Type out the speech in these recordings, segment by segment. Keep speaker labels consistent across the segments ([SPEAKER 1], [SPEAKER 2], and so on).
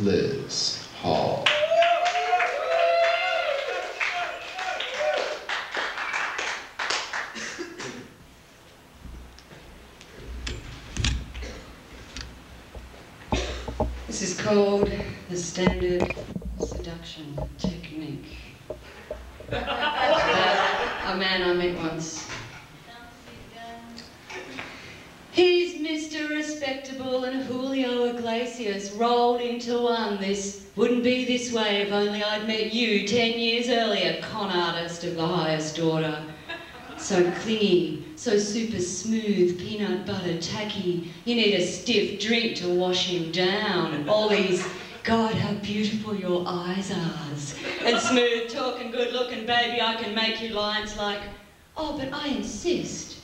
[SPEAKER 1] Liz Hall.
[SPEAKER 2] This is called the standard seduction technique. Uh, a man I met once. Respectable and Julio Iglesias rolled into one. This wouldn't be this way if only I'd met you ten years earlier, con artist of the highest order. So clingy, so super smooth, peanut butter tacky. You need a stiff drink to wash him down. All these, God, how beautiful your eyes are. And smooth talking, good looking, baby, I can make you lines like, oh, but I insist.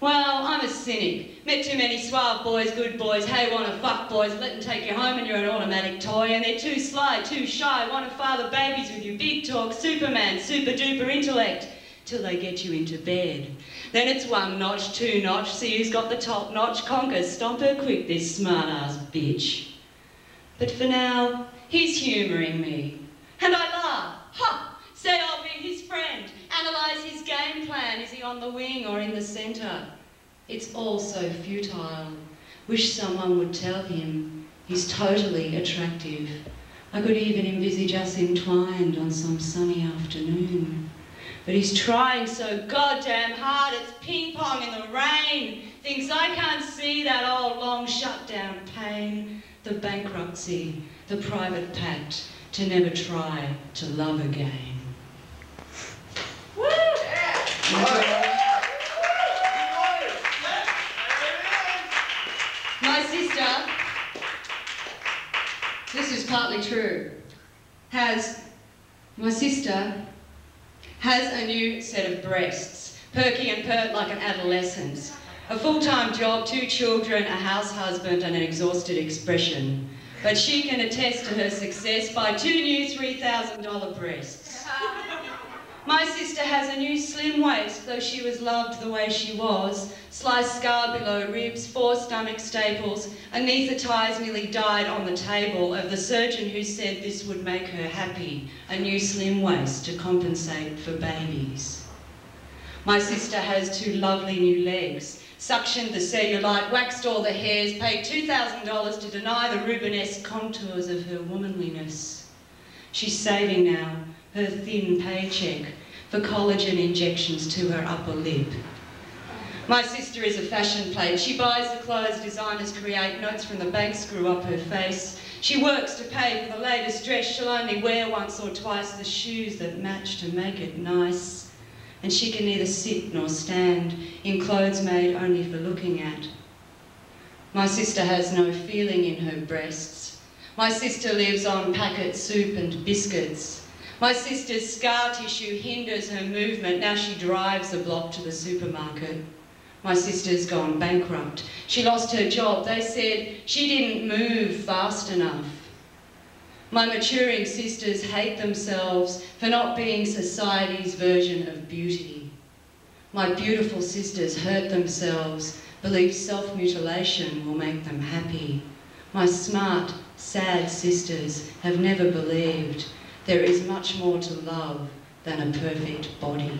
[SPEAKER 2] Well, I'm a cynic. Met too many suave boys, good boys, hey, wanna fuck boys, let them take you home and you're an automatic toy. And they're too sly, too shy, wanna father babies with you, big talk, superman, super duper intellect till they get you into bed. Then it's one notch, two notch, see who's got the top notch, conquer, stomp her quick, this smart ass bitch. But for now, he's humouring me. And I laugh, ha, say I'll be his friend, analyse his game plan, is he on the wing or in the centre? It's all so futile. Wish someone would tell him he's totally attractive. I could even envisage us entwined on some sunny afternoon. But he's trying so goddamn hard, it's ping pong in the rain. Thinks I can't see that old long shutdown pain, the bankruptcy, the private pact to never try to love again. My sister, this is partly true, has, my sister has a new set of breasts, perky and pert like an adolescent. A full-time job, two children, a house husband and an exhausted expression. But she can attest to her success by two new $3,000 breasts. My sister has a new slim waist, though she was loved the way she was. Sliced scar below ribs, four stomach staples, anaesthetised nearly died on the table of the surgeon who said this would make her happy, a new slim waist to compensate for babies. My sister has two lovely new legs, suctioned the cellulite, waxed all the hairs, paid $2,000 to deny the Rubenesque contours of her womanliness. She's saving now, her thin paycheck for collagen injections to her upper lip. My sister is a fashion plate. She buys the clothes designers create, notes from the bank screw up her face. She works to pay for the latest dress. She'll only wear once or twice the shoes that match to make it nice. And she can neither sit nor stand in clothes made only for looking at. My sister has no feeling in her breasts. My sister lives on packet soup and biscuits. My sister's scar tissue hinders her movement. Now she drives a block to the supermarket. My sister's gone bankrupt. She lost her job. They said she didn't move fast enough. My maturing sisters hate themselves for not being society's version of beauty. My beautiful sisters hurt themselves, believe self-mutilation will make them happy. My smart, sad sisters have never believed there is much more to love than a perfect body.